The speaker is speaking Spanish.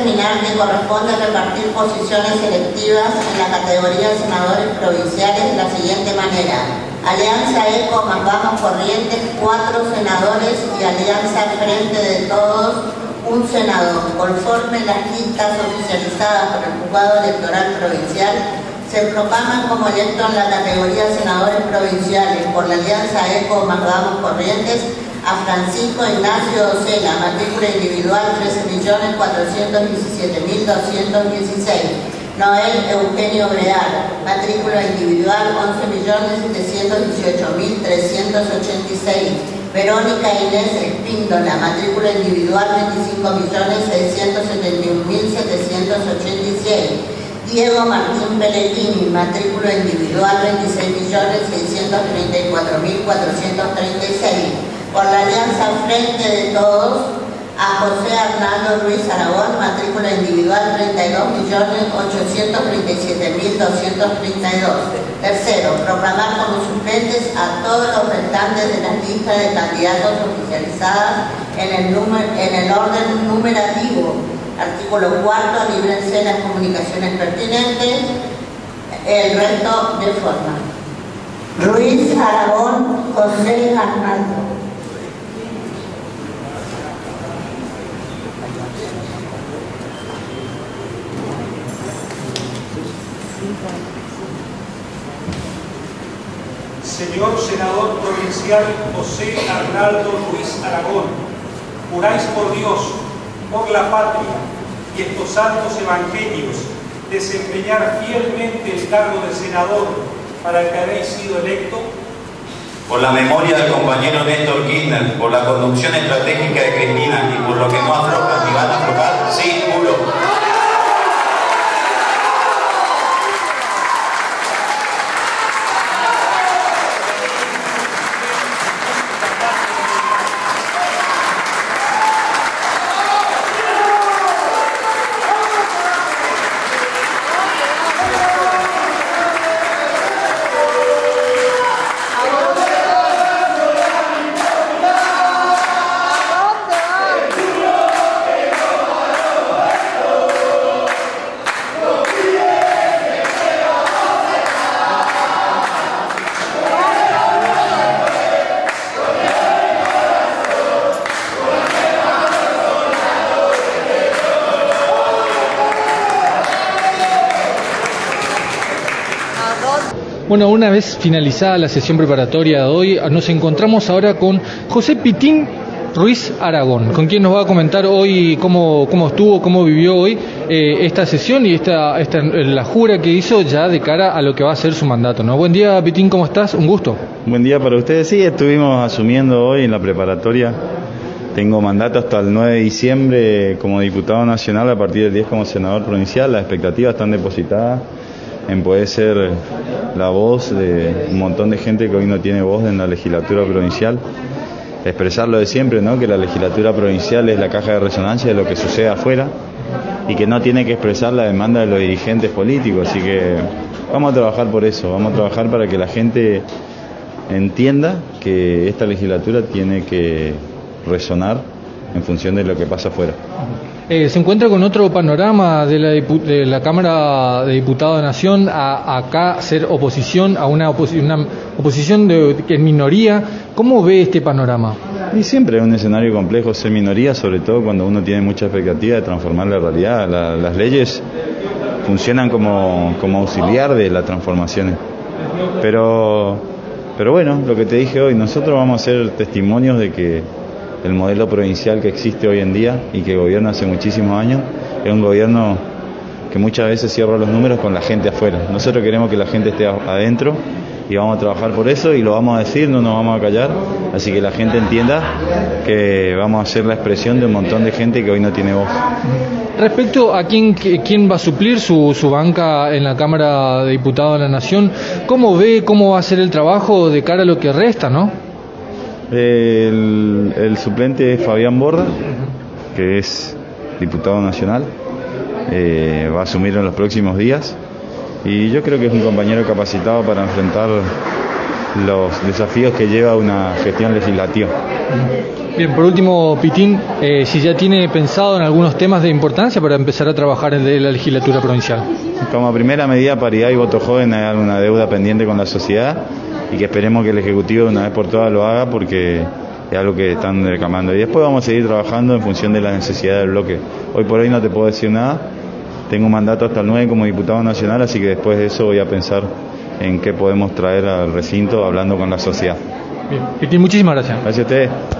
determinar que corresponde repartir posiciones selectivas en la categoría de senadores provinciales de la siguiente manera. Alianza ECO más Vamos Corrientes, cuatro senadores y Alianza Frente de Todos, un senador. Conforme las listas oficializadas por el juzgado electoral provincial, se proclaman como electos en la categoría senadores provinciales por la Alianza ECO más Vamos Corrientes a Francisco Ignacio Ocela, matrícula individual 13.417.216. Noel Eugenio Breal, matrícula individual 11.718.386. Verónica Inés Espíndola, matrícula individual 25.671.786. Diego Martín Pellegrini, matrícula individual 26.634.436 por la Alianza Frente de Todos a José Arnaldo Ruiz Aragón, matrícula individual 32.837.232. Tercero, proclamar como suplentes a todos los restantes de las listas de candidatos oficializadas en el, en el orden numerativo. Artículo cuarto, líbrense las comunicaciones pertinentes, el resto de forma. Ruiz Aragón, José Arnaldo. Señor Senador Provincial José Arnaldo Luis Aragón, juráis por Dios, por la patria y estos santos evangelios desempeñar fielmente el cargo de senador para el que habéis sido electo? Por la memoria del compañero Néstor Kirchner, por la conducción estratégica de Cristina y por lo que no afloja ni van a aflojar, sí, juro. Bueno, una vez finalizada la sesión preparatoria de hoy, nos encontramos ahora con José Pitín Ruiz Aragón, con quien nos va a comentar hoy cómo, cómo estuvo, cómo vivió hoy eh, esta sesión y esta, esta, la jura que hizo ya de cara a lo que va a ser su mandato. ¿no? Buen día, Pitín, ¿cómo estás? Un gusto. Buen día para ustedes. Sí, estuvimos asumiendo hoy en la preparatoria. Tengo mandato hasta el 9 de diciembre como diputado nacional, a partir del 10 como senador provincial. Las expectativas están depositadas en poder ser la voz de un montón de gente que hoy no tiene voz en la legislatura provincial. Expresar lo de siempre, ¿no? que la legislatura provincial es la caja de resonancia de lo que sucede afuera y que no tiene que expresar la demanda de los dirigentes políticos. Así que vamos a trabajar por eso, vamos a trabajar para que la gente entienda que esta legislatura tiene que resonar en función de lo que pasa afuera. Eh, se encuentra con otro panorama de la, de la Cámara de Diputados de Nación a, acá ser oposición a una, una oposición de, que es minoría. ¿Cómo ve este panorama? Y siempre es un escenario complejo ser minoría, sobre todo cuando uno tiene mucha expectativa de transformar la realidad. las leyes funcionan como, como auxiliar de las transformaciones. Pero, pero bueno, lo que te dije hoy, nosotros vamos a ser testimonios de que el modelo provincial que existe hoy en día y que gobierna hace muchísimos años, es un gobierno que muchas veces cierra los números con la gente afuera. Nosotros queremos que la gente esté adentro y vamos a trabajar por eso y lo vamos a decir, no nos vamos a callar, así que la gente entienda que vamos a ser la expresión de un montón de gente que hoy no tiene voz. Respecto a quién, quién va a suplir su, su banca en la Cámara de Diputados de la Nación, ¿cómo ve cómo va a ser el trabajo de cara a lo que resta, no? El, suplente es Fabián Borda, que es diputado nacional, eh, va a asumir en los próximos días y yo creo que es un compañero capacitado para enfrentar los desafíos que lleva una gestión legislativa. Bien, por último, Pitín, eh, si ya tiene pensado en algunos temas de importancia para empezar a trabajar en la legislatura provincial. Como primera medida, paridad y voto joven, hay alguna deuda pendiente con la sociedad y que esperemos que el Ejecutivo de una vez por todas lo haga porque es algo que están reclamando. Y después vamos a seguir trabajando en función de la necesidad del bloque. Hoy por hoy no te puedo decir nada, tengo un mandato hasta el 9 como diputado nacional, así que después de eso voy a pensar en qué podemos traer al recinto hablando con la sociedad. Bien, Pitín, muchísimas gracias. Gracias a ustedes.